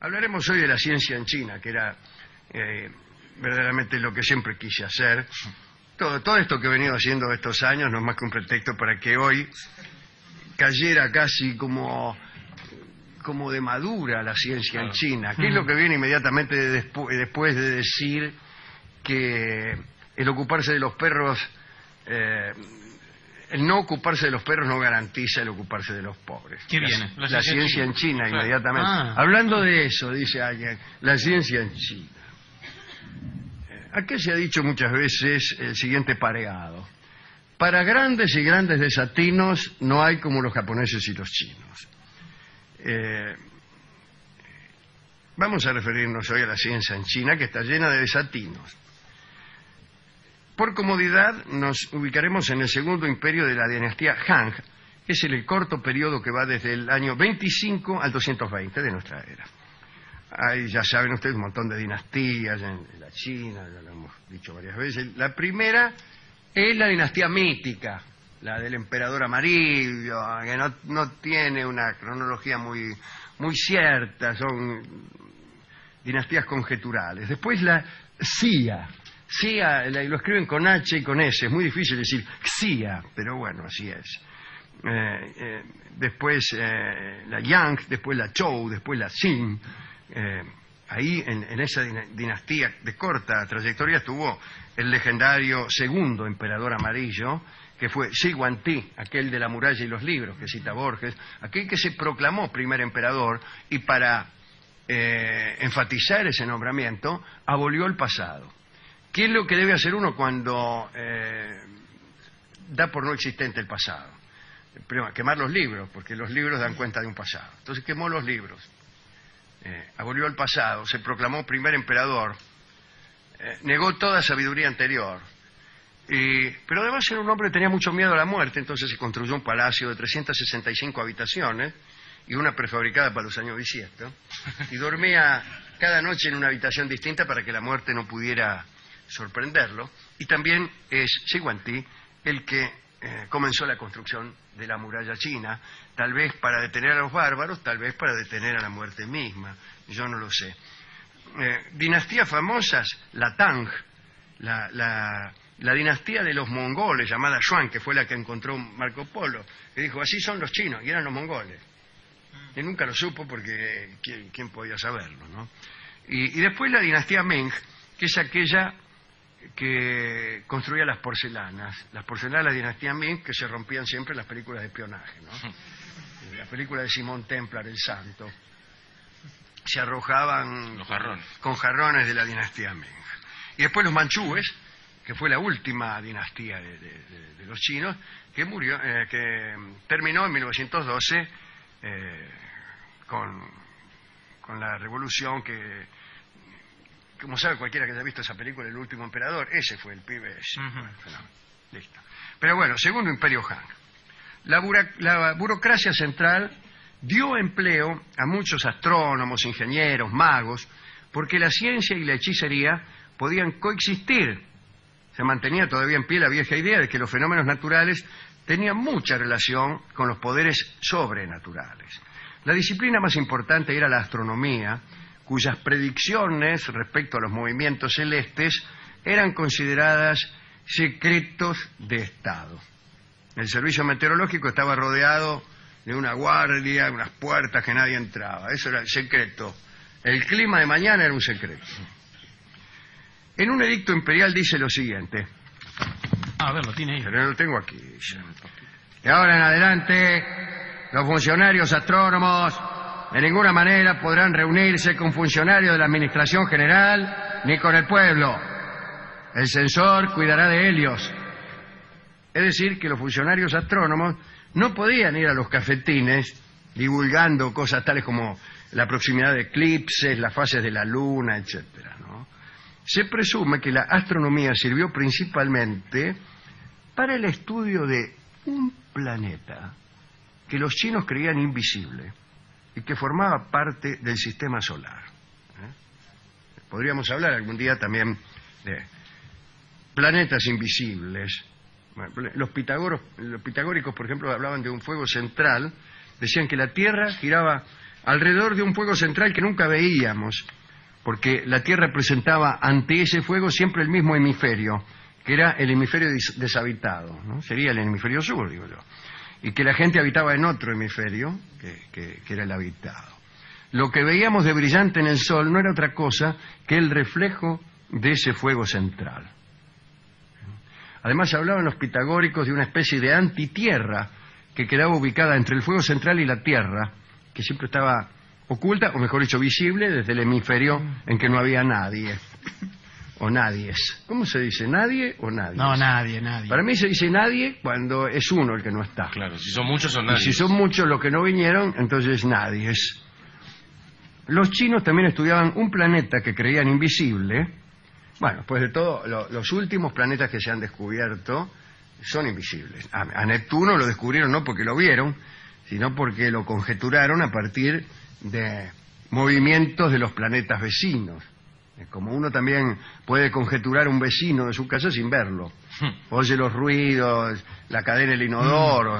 Hablaremos hoy de la ciencia en China, que era eh, verdaderamente lo que siempre quise hacer. Todo, todo esto que he venido haciendo estos años no es más que un pretexto para que hoy cayera casi como, como de madura la ciencia en China, que es lo que viene inmediatamente despu- después de decir que el ocuparse de los perros, eh, el no ocuparse de los perros no garantiza el ocuparse de los pobres. ¿Qué La- viene? La, La ciencia ciencia en China, inmediatamente. Ah. Hablando de eso, dice alguien, la ciencia en China. Aquí se ha dicho muchas veces el siguiente pareado. Para grandes y grandes desatinos no hay como los japoneses y los chinos. Eh, vamos a referirnos hoy a la ciencia en China, que está llena de desatinos. Por comodidad nos ubicaremos en el segundo imperio de la dinastía Han, que es el corto periodo que va desde el año 25 al 220 de nuestra era. Hay, ya saben ustedes, un montón de dinastías en, la China, ya lo hemos dicho varias veces. La primera es la dinastía mítica, la del emperador amarillo, que no, tiene una cronología muy, muy cierta, son dinastías conjeturales. Después la Xia. Xia, lo escriben con H y con S, es muy difícil decir Xia, pero bueno, así es. Eh, eh, después eh, la Yang, después la Zhou, después la. Eh, ahí en, esa dina- dinastía de corta trayectoria estuvo el legendario segundo emperador amarillo, que fue Shi Huangti, aquel de la muralla y los libros que cita Borges, aquel que se proclamó primer emperador y para enfatizar ese nombramiento abolió el pasado. ¿Qué es lo que debe hacer uno cuando eh, da por no existente el pasado? Primero, quemar los libros, porque los libros dan cuenta de un pasado. Entonces quemó los libros, eh, abolió el pasado, se proclamó primer emperador, eh, negó toda sabiduría anterior. Y- pero además era un hombre que tenía mucho miedo a la muerte, entonces se construyó un palacio de 365 habitaciones y una prefabricada para los años bisiestos, y dormía cada noche en una habitación distinta para que la muerte no pudiera sorprenderlo. Y también es Xi el que eh, comenzó la construcción de la muralla china, tal vez para detener a los bárbaros, tal vez para detener a la muerte misma, yo no lo sé. Eh, dinastías famosas, la Tang, la, la- dinastía de los mongoles llamada Xuan, que fue la que encontró Marco Polo, que dijo, así son los chinos, y eran los mongoles. Y nunca lo supo porque eh, ¿quién, quién podía saberlo? ¿no? Y, y después la dinastía Ming, que es aquella que construía las porcelanas. Las porcelanas de la dinastía Ming que se rompían siempre en las películas de espionaje. ¿no? La película de Simón Templar, El Santo. Se arrojaban Los jarrones. con jarrones de la dinastía Ming. Y después los manchúes, que fue la última dinastía de, de- de- de los chinos, que murió, eh, que terminó en 1912 eh, con, con la revolución que, como sabe cualquiera que haya visto esa película, El último emperador, ese fue el pibe ese. Bueno. Listo. Pero bueno, segundo imperio Han. La burocracia central dio empleo a muchos astrónomos, ingenieros, magos, porque la ciencia y la hechicería podían coexistir. Se mantenía todavía en pie la vieja idea de que los fenómenos naturales tenían mucha relación con los poderes sobrenaturales. La disciplina más importante era la astronomía, cuyas predicciones respecto a los movimientos celestes eran consideradas secretos de Estado. El servicio meteorológico estaba rodeado de una guardia, unas puertas que nadie entraba. Eso era el secreto. El clima de mañana era un secreto. En un edicto imperial dice lo siguiente, a ver, lo tiene ahí. pero lo tengo aquí. De ahora en adelante, los funcionarios astrónomos de ninguna manera podrán reunirse con funcionarios de la Administración General ni con el pueblo. El censor cuidará de ellos. Es decir, que los funcionarios astrónomos no podían ir a los cafetines divulgando cosas tales como la proximidad de eclipses, las fases de la luna, etcétera, ¿no? Se presume que la astronomía sirvió principalmente para el estudio de un planeta que los chinos creían invisible y que formaba parte del sistema solar. ¿eh? Podríamos hablar algún día también de planetas invisibles. Los, los pitagóricos, por ejemplo, hablaban de un fuego central, decían que la Tierra giraba alrededor de un fuego central que nunca veíamos, porque la Tierra presentaba ante ese fuego siempre el mismo hemisferio, que era el hemisferio des- deshabitado, ¿no? sería el hemisferio sur, digo yo, y que la gente habitaba en otro hemisferio, que, que- que era el habitado. Lo que veíamos de brillante en el Sol no era otra cosa que el reflejo de ese fuego central. Además hablaban los pitagóricos de una especie de antitierra que quedaba ubicada entre el fuego central y la Tierra, que siempre estaba oculta, o mejor dicho, visible desde el hemisferio en que no había nadie. O nadies. ¿Cómo se dice? ¿Nadie o nadie? No, nadie, nadie. Para mí se dice nadie cuando es uno el que no está. Claro, si son muchos son Y nadie. si son muchos los que no vinieron, entonces nadie es. Los chinos también estudiaban un planeta que creían invisible. Bueno, pues de todo, lo- los últimos planetas que se han descubierto son invisibles. A, a Neptuno lo descubrieron no porque lo vieron, sino porque lo conjeturaron a partir de movimientos de los planetas vecinos. Como uno también puede conjeturar un vecino de su casa sin verlo. Oye los ruidos, la cadena del inodoro.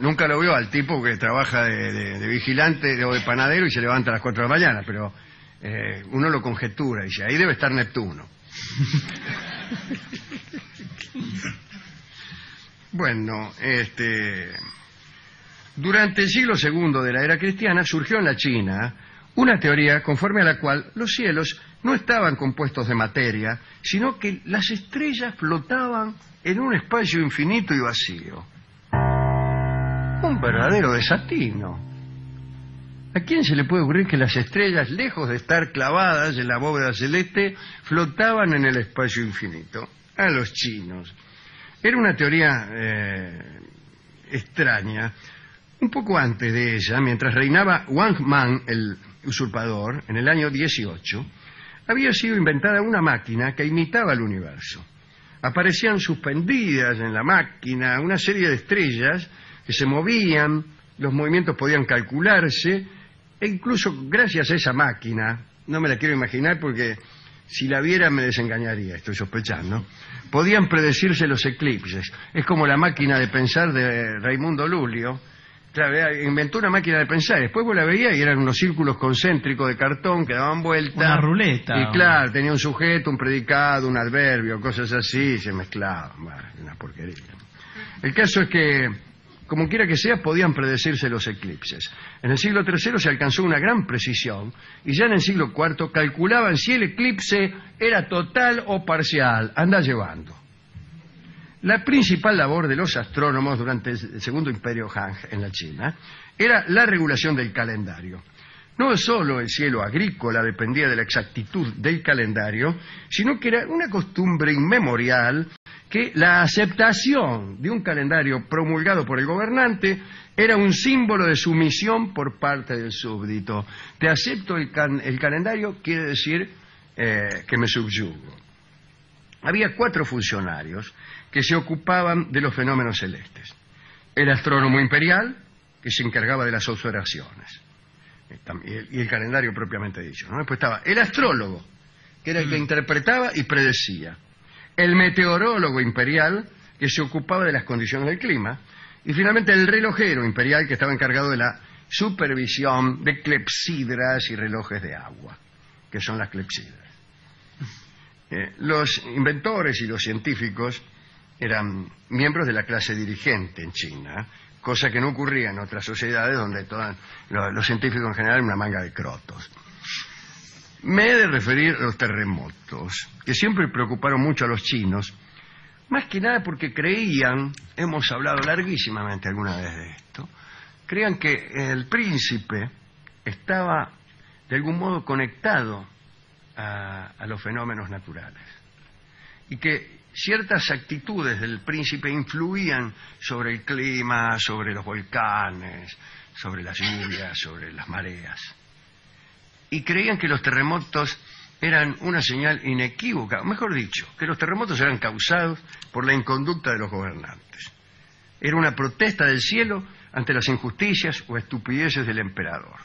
Nunca lo vio al tipo que trabaja de, de- de vigilante o de panadero y se levanta a las 4 de la mañana, pero eh, uno lo conjetura y dice, ahí debe estar Neptuno. bueno, este, durante el siglo II de la era cristiana surgió en la China una teoría conforme a la cual los cielos no estaban compuestos de materia, sino que las estrellas flotaban en un espacio infinito y vacío. Un verdadero desatino. ¿A quién se le puede ocurrir que las estrellas, lejos de estar clavadas en la bóveda celeste, flotaban en el espacio infinito? A los chinos. Era una teoría eh, extraña. Un poco antes de ella, mientras reinaba Wang Man, el usurpador, en el año 18, había sido inventada una máquina que imitaba el universo. Aparecían suspendidas en la máquina una serie de estrellas que se movían, los movimientos podían calcularse, e incluso gracias a esa máquina, no me la quiero imaginar porque si la viera me desengañaría, estoy sospechando, podían predecirse los eclipses. Es como la máquina de pensar de Raimundo Lulio. Claro, inventó una máquina de pensar, después vos la veías y eran unos círculos concéntricos de cartón que daban vuelta. Una ruleta. Y claro, tenía un sujeto, un predicado, un adverbio, cosas así, se mezclaban. Bueno, una porquería. El caso es que, como quiera que sea, podían predecirse los eclipses. En el siglo III se alcanzó una gran precisión y ya en el siglo IV calculaban si el eclipse era total o parcial. Anda llevando. La principal labor de los astrónomos durante el segundo imperio Han en la China era la regulación del calendario. No solo el cielo agrícola dependía de la exactitud del calendario, sino que era una costumbre inmemorial que la aceptación de un calendario promulgado por el gobernante era un símbolo de sumisión por parte del súbdito. Te acepto el, el calendario quiere decir eh, que me subyugo. Había cuatro funcionarios que se ocupaban de los fenómenos celestes. El astrónomo imperial, que se encargaba de las observaciones, Eh, y el, y el calendario propiamente dicho. ¿no? Después estaba el astrólogo, que era el que interpretaba y predecía. El meteorólogo imperial, que se ocupaba de las condiciones del clima. Y finalmente el relojero imperial, que estaba encargado de la supervisión de clepsidras y relojes de agua, que son las clepsidras. Eh, los inventores y los científicos eran miembros de la clase dirigente en China, cosa que no ocurría en otras sociedades donde lo- los científicos en general eran una manga de crotos. Me he de referir a los terremotos, que siempre preocuparon mucho a los chinos, más que nada porque creían, hemos hablado larguísimamente alguna vez de esto, creían que el príncipe estaba de algún modo conectado a los fenómenos naturales y que ciertas actitudes del príncipe influían sobre el clima, sobre los volcanes, sobre las lluvias, sobre las mareas. Y creían que los terremotos eran una señal inequívoca, o mejor dicho, que los terremotos eran causados por la inconducta de los gobernantes. Era una protesta del cielo ante las injusticias o estupideces del emperador.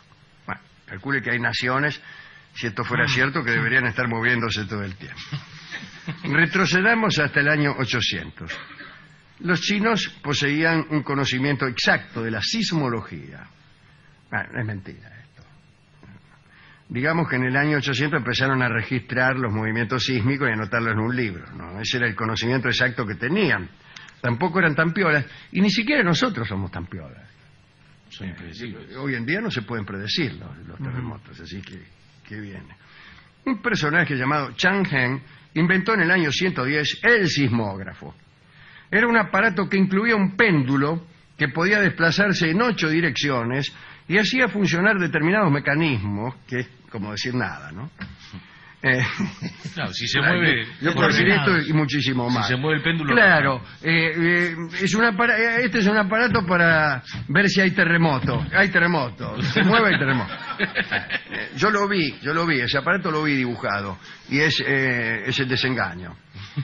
Bueno, calcule que hay naciones, si esto fuera cierto, que deberían estar moviéndose todo el tiempo. Retrocedamos hasta el año 800. Los chinos poseían un conocimiento exacto de la sismología. Bueno, es mentira esto. Digamos que en el año 800 empezaron a registrar los movimientos sísmicos y anotarlos en un libro. ¿no? Ese era el conocimiento exacto que tenían. Tampoco eran tan piolas, y ni siquiera nosotros somos tan piolas. Son impredecibles. Hoy en día no se pueden predecir los, los terremotos, así que, que viene. Un personaje llamado Chang Heng inventó en el año 110 el sismógrafo. Era un aparato que incluía un péndulo que podía desplazarse en ocho direcciones y hacía funcionar determinados mecanismos, que es como decir nada, ¿no? Eh, Claro, si se mueve. Yo puedo decir esto y muchísimo Si más. se mueve el péndulo. Claro, eh, eh, es un eh, este es un aparato para ver si hay terremoto. Hay terremoto, se mueve el terremoto. Eh, yo lo vi, yo lo vi, ese aparato lo vi dibujado y es, eh, es el desengaño.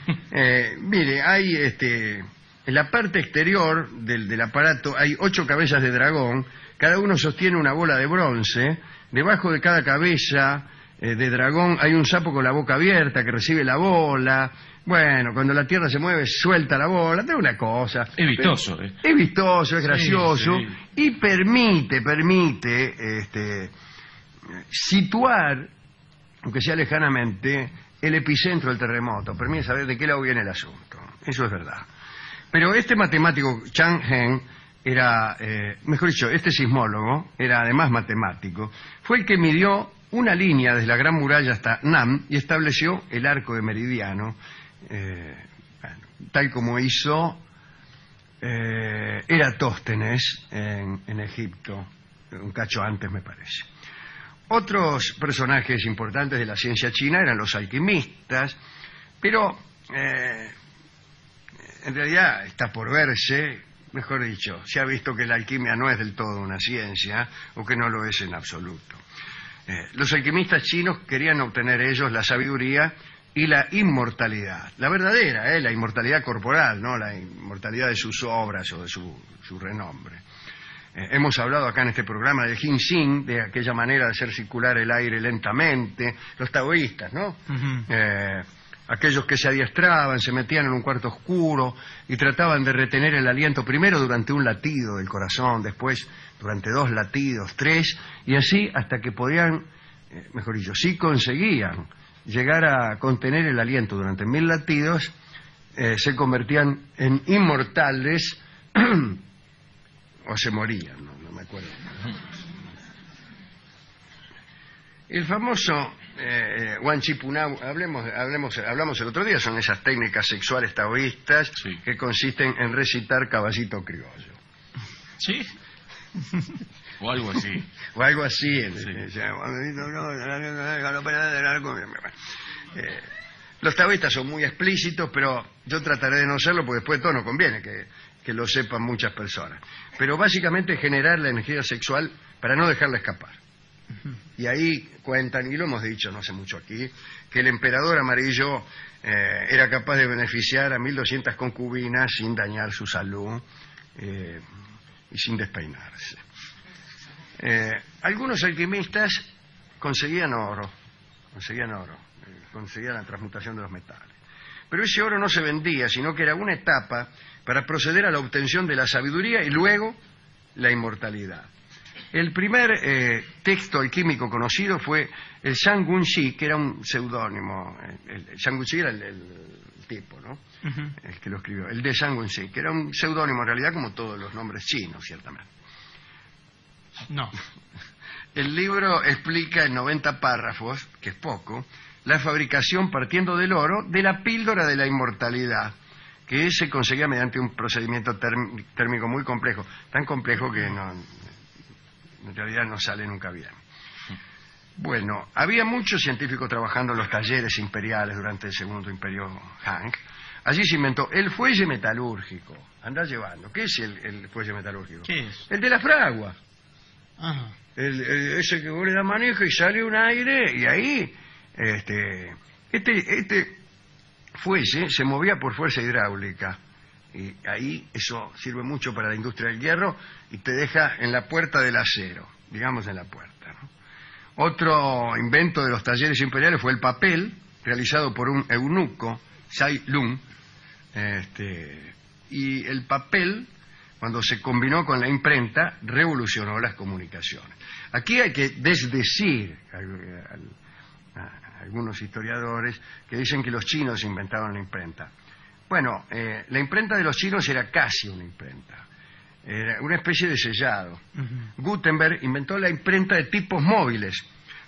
Mire, hay este, en la parte exterior del, del aparato hay ocho cabezas de dragón, cada uno sostiene una bola de bronce, debajo de cada cabeza eh, de dragón hay un sapo con la boca abierta que recibe la bola. Bueno, cuando la Tierra se mueve, suelta la bola, es una cosa. Es vistoso, ¿eh? Es vistoso, es gracioso sí. y permite, permite este, situar, aunque sea lejanamente, el epicentro del terremoto. Permite saber de qué lado viene el asunto. Eso es verdad. Pero este matemático, Chang Heng, era, eh, mejor dicho, este sismólogo, era además matemático, fue el que midió una línea desde la Gran Muralla hasta Nam y estableció el arco de meridiano, eh, tal como hizo eh, Eratóstenes en, en Egipto, un cacho antes me parece. Otros personajes importantes de la ciencia china eran los alquimistas, pero eh, en realidad está por verse, mejor dicho, se ha visto que la alquimia no es del todo una ciencia o que no lo es en absoluto. Eh, los alquimistas chinos querían obtener ellos la sabiduría y la inmortalidad, la verdadera, eh, la inmortalidad corporal, no la inmortalidad de sus obras o de su, su renombre. Eh, hemos hablado acá en este programa del Xin, de aquella manera de hacer circular el aire lentamente, los taoístas, ¿no? Eh, aquellos que se adiestraban, se metían en un cuarto oscuro y trataban de retener el aliento primero durante un latido del corazón, después durante dos latidos, tres, y así hasta que podían, eh, mejor dicho, si conseguían llegar a contener el aliento durante mil latidos, eh, se convertían en inmortales o se morían, no, no me acuerdo. El famoso eh, Wanchipunau, hablemos, hablemos, hablamos el otro día, son esas técnicas sexuales taoístas Sí. que consisten en recitar caballito criollo. ¿Sí? O algo así. O algo así. Sí. Eh, los taoístas son muy explícitos, pero yo trataré de no serlo porque después de todo no conviene que, que lo sepan muchas personas. Pero básicamente generar la energía sexual para no dejarla escapar. Y ahí cuentan, y lo hemos dicho no hace mucho aquí, que el emperador amarillo eh, era capaz de beneficiar a 1.200 concubinas sin dañar su salud eh, y sin despeinarse. Eh, algunos alquimistas conseguían oro, conseguían oro, eh, conseguían la transmutación de los metales. Pero ese oro no se vendía, sino que era una etapa para proceder a la obtención de la sabiduría y luego la inmortalidad. El primer eh, texto alquímico conocido fue el Shang-Gun-Shi, que era un seudónimo. El, el Shang-Gun-Shi era el, el tipo, ¿no? El que lo escribió. El de Shang-Gun-Shi, que era un seudónimo en realidad como todos los nombres chinos, ciertamente. No. El libro explica en 90 párrafos, que es poco, la fabricación partiendo del oro de la píldora de la inmortalidad, que se conseguía mediante un procedimiento térmico muy complejo, tan complejo que no, en realidad no sale nunca bien. Bueno, había muchos científicos trabajando en los talleres imperiales durante el segundo imperio Han. Allí se inventó el fuelle metalúrgico. Anda llevando. ¿Qué es el, el fuelle metalúrgico? ¿Qué es? El de la fragua. Ajá. El, el- ese que vos le das manejo y sale un aire y ahí este este este fuelle se movía por fuerza hidráulica y ahí eso sirve mucho para la industria del hierro y te deja en la puerta del acero digamos en la puerta ¿no? Otro invento de los talleres imperiales fue el papel realizado por un eunuco Sai Lung este, y el papel cuando se combinó con la imprenta, revolucionó las comunicaciones. Aquí hay que desdecir a algunos historiadores que dicen que los chinos inventaron la imprenta. Bueno, eh, la imprenta de los chinos era casi una imprenta, era una especie de sellado. Gutenberg inventó la imprenta de tipos móviles,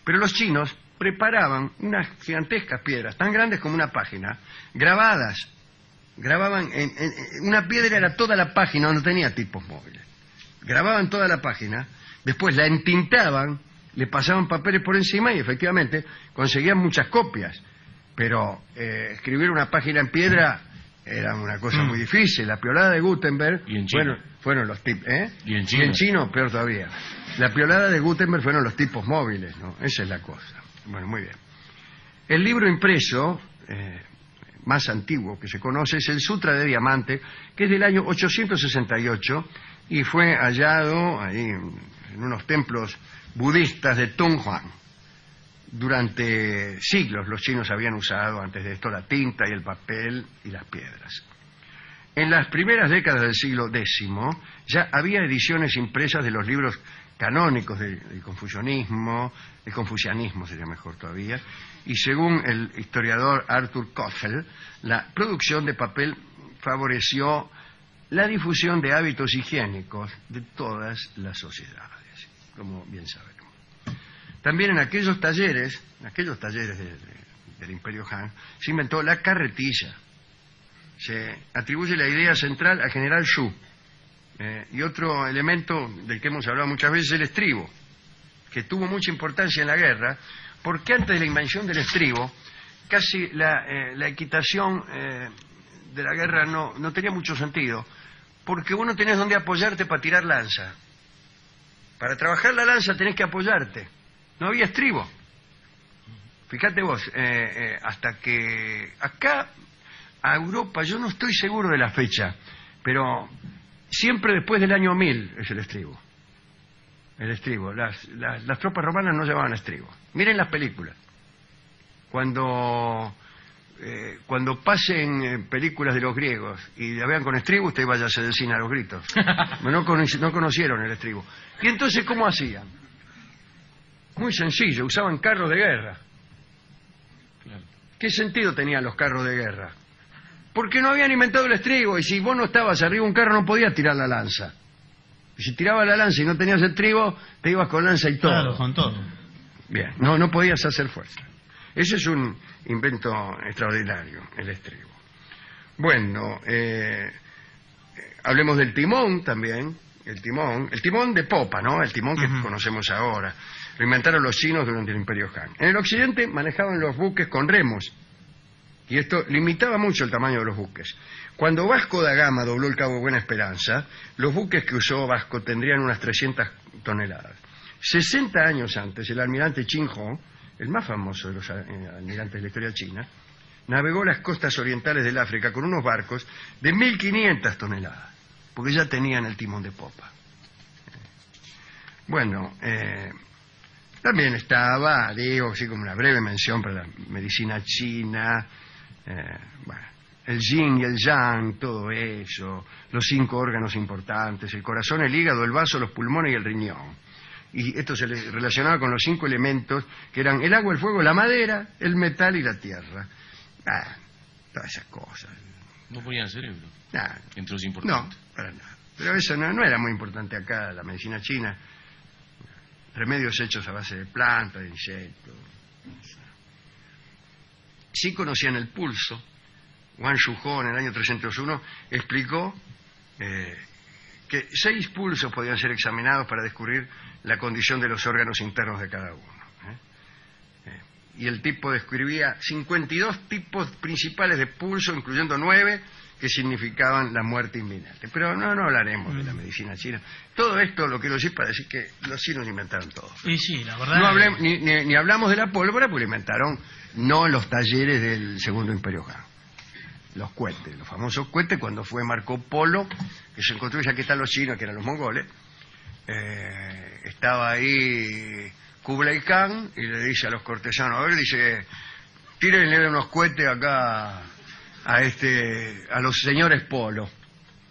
pero los chinos preparaban unas gigantescas piedras, tan grandes como una página, grabadas. Grababan, en, en- en- una piedra era toda la página, no tenía tipos móviles. Grababan toda la página, después la entintaban, le pasaban papeles por encima y efectivamente conseguían muchas copias. Pero eh, escribir una página en piedra era una cosa Mm. muy difícil. La piolada de Gutenberg Y en fueron los tipos. ¿eh? Y en chino. chino, peor todavía. La piolada de Gutenberg fueron los tipos móviles, ¿no? Esa es la cosa. Bueno, muy bien. El libro impreso eh, más antiguo que se conoce es el Sutra de Diamante, que es del año 868 y fue hallado ahí en en unos templos budistas de Tonghuan. Durante siglos los chinos habían usado antes de esto la tinta y el papel y las piedras. En las primeras décadas del siglo X ya había ediciones impresas de los libros canónicos del, confucianismo, el confucianismo sería mejor todavía, y según el historiador Arthur Koffel, la producción de papel favoreció la difusión de hábitos higiénicos de todas las sociedades, como bien sabemos. También en aquellos talleres, en aquellos talleres de- de- del Imperio Han, se inventó la carretilla se atribuye la idea central al general Xu. Eh, y otro elemento del que hemos hablado muchas veces es el estribo, que tuvo mucha importancia en la guerra, porque antes de la invención del estribo, casi la, eh, la equitación eh, de la guerra no, no tenía mucho sentido, porque vos no tenés dónde apoyarte para tirar lanza. Para trabajar la lanza tenés que apoyarte. No había estribo. Fíjate vos, hasta que acá a Europa, yo no estoy seguro de la fecha, pero siempre después del año 1000 es el estribo. El estribo. Las, las, las tropas romanas no llevaban estribo. Miren las películas. Cuando, eh, cuando pasen eh, películas de los griegos y la vean con estribo, usted váyase del cine a los gritos. No, cono- no conocieron el estribo. ¿Y entonces cómo hacían? Muy sencillo, usaban carros de guerra. ¿Qué sentido tenían los carros de guerra? Porque no habían inventado el estribo y si vos no estabas arriba de un carro no podías tirar la lanza. Si tirabas la lanza y no tenías el trigo, te ibas con lanza y todo. Claro, con todo. Bien, no, no podías hacer fuerza. Ese es un invento extraordinario, el estribo. Bueno, eh, hablemos del timón también. El timón, el timón de popa, ¿no? El timón que conocemos ahora. Lo inventaron los chinos durante el Imperio Han. En el occidente manejaban los buques con remos. Y esto limitaba mucho el tamaño de los buques. Cuando Vasco da Gama dobló el Cabo Buena Esperanza, los buques que usó Vasco tendrían unas 300 toneladas. 60 años antes, el almirante Qin Ho, el más famoso de los eh, almirantes de la historia china, navegó las costas orientales del África con unos barcos de 1.500 toneladas, porque ya tenían el timón de popa. Bueno, eh, también estaba, digo, así como una breve mención para la medicina china, eh, bueno, el yin y el yang, todo eso, los cinco órganos importantes, el corazón, el hígado, el vaso, los pulmones y el riñón. Y esto se le relacionaba con los cinco elementos que eran el agua, el fuego, la madera, el metal y la tierra. Ah, todas esas cosas. No ponían cerebro. Ah, Entre los no, importantes. para nada. Pero eso no, no era muy importante acá, la medicina china. Remedios hechos a base de plantas, de insectos. Sí conocían el pulso. Wang Shuho en el año 301 explicó eh, que seis pulsos podían ser examinados para descubrir la condición de los órganos internos de cada uno. ¿eh? Eh, y el tipo describía 52 tipos principales de pulso, incluyendo nueve que significaban la muerte inminente. Pero no, no hablaremos de la medicina china. Todo esto lo quiero decir para decir que los chinos inventaron todo. Y sí, la verdad. No ni, ni- ni hablamos de la pólvora, porque lo inventaron no en los talleres del Segundo Imperio Han. Los cohetes, los famosos cohetes, cuando fue Marco Polo, que se encontró ya que están los chinos, que eran los mongoles, eh, estaba ahí Kublai Khan y le dice a los cortesanos, a ver, dice, tírenle unos cohetes acá a este a los señores Polo.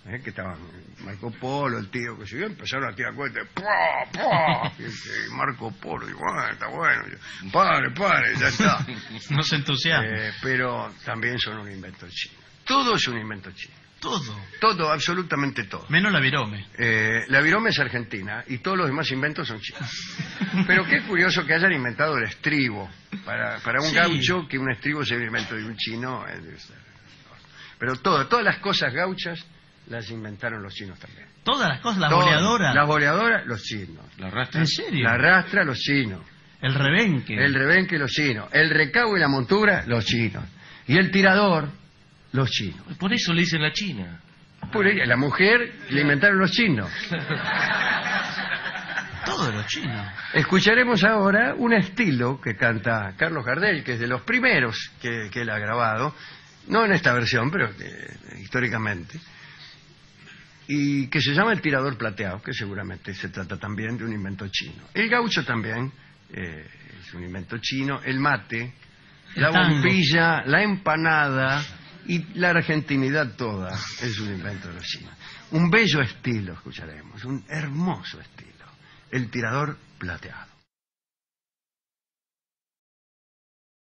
¿eh? que estaban Marco Polo, el tío que se yo, empezaron a tirar cohetes, ¡pua, pua! Y, Marco Polo, y bueno, está bueno, yo, padre, padre, ya está. No se entusiasma. Eh, pero también son un invento chino. Todo es un invento chino. Todo. Todo, absolutamente todo. Menos la virome. Eh, la virome es argentina y todos los demás inventos son chinos. Pero qué curioso que hayan inventado el estribo. Para, para un Sí. gaucho, que un estribo sea un invento de un chino. Pero todo, todas las cosas gauchas las inventaron los chinos también. Todas las cosas, las Todas. boleadoras. Las boleadoras, los chinos. La rastra. ¿En serio? La rastra, los chinos. El rebenque. El rebenque, los chinos. El recabo y la montura, los chinos. Y el tirador, los chinos. Por eso le dicen la China. Por ella, la mujer le inventaron los chinos. Todo de los chinos. Escucharemos ahora un estilo que canta Carlos Gardel, que es de los primeros que, que él ha grabado, no en esta versión, pero que- históricamente, y que se llama El Tirador Plateado, que seguramente se trata también de un invento chino. El gaucho también eh, es un invento chino, el mate, El la tango. bombilla, la empanada y la argentinidad toda es un invento de los chinos. Un bello estilo, escucharemos, un hermoso estilo, el tirador plateado.